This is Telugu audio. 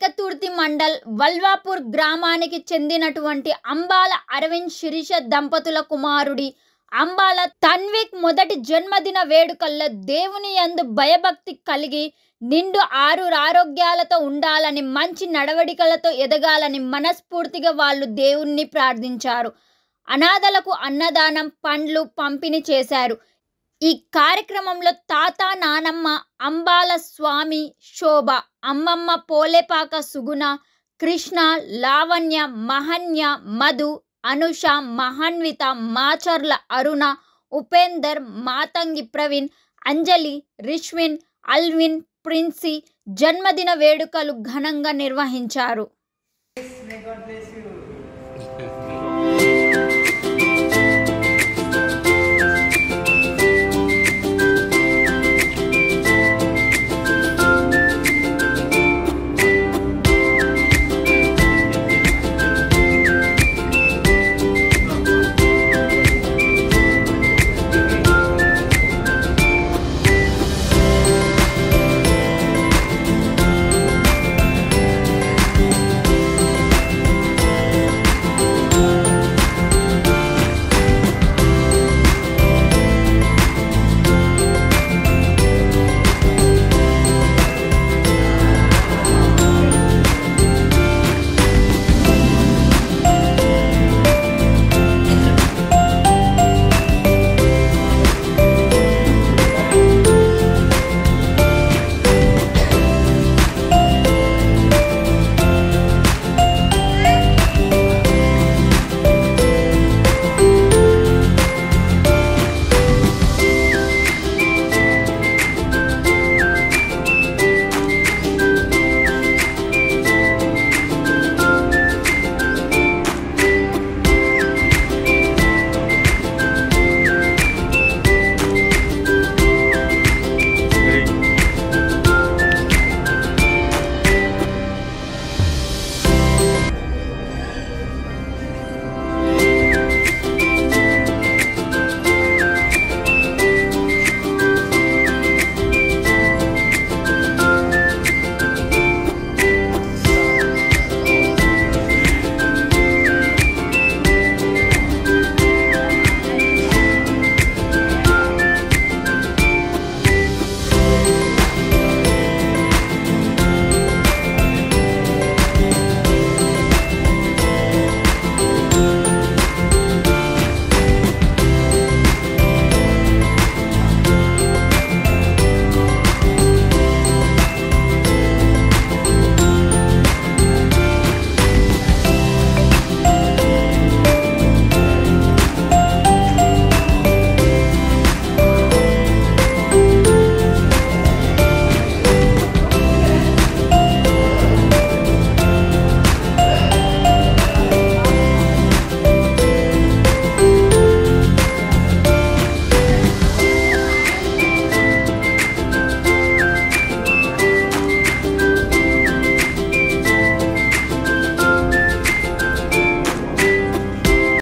ఏకతూర్తి మండల్ వల్వాపూర్ గ్రామానికి చెందినటువంటి అంబాల అరవింద్ శిరీష దంపతుల కుమారుడి అంబాల తన్విక్ మొదటి జన్మదిన వేడుకల్లో దేవుని యందు భయభక్తి కలిగి నిండు ఆరు ఆరోగ్యాలతో ఉండాలని మంచి నడవడికలతో ఎదగాలని మనస్ఫూర్తిగా వాళ్ళు దేవుణ్ణి ప్రార్థించారు. అనాథలకు అన్నదానం పండ్లు పంపిణీ చేశారు. ఈ కార్యక్రమంలో తాత నానమ్మ అంబాల స్వామి శోభ అమ్మమ్మ పోలేపాక సుగుణ కృష్ణ లావణ్య మహన్య మధు అనుష మహాన్విత మాచర్ల అరుణ ఉపేందర్ మాతంగి ప్రవీణ్ అంజలి రిష్విన్ అల్విన్ ప్రిన్సీ జన్మదిన వేడుకలు ఘనంగా నిర్వహించారు.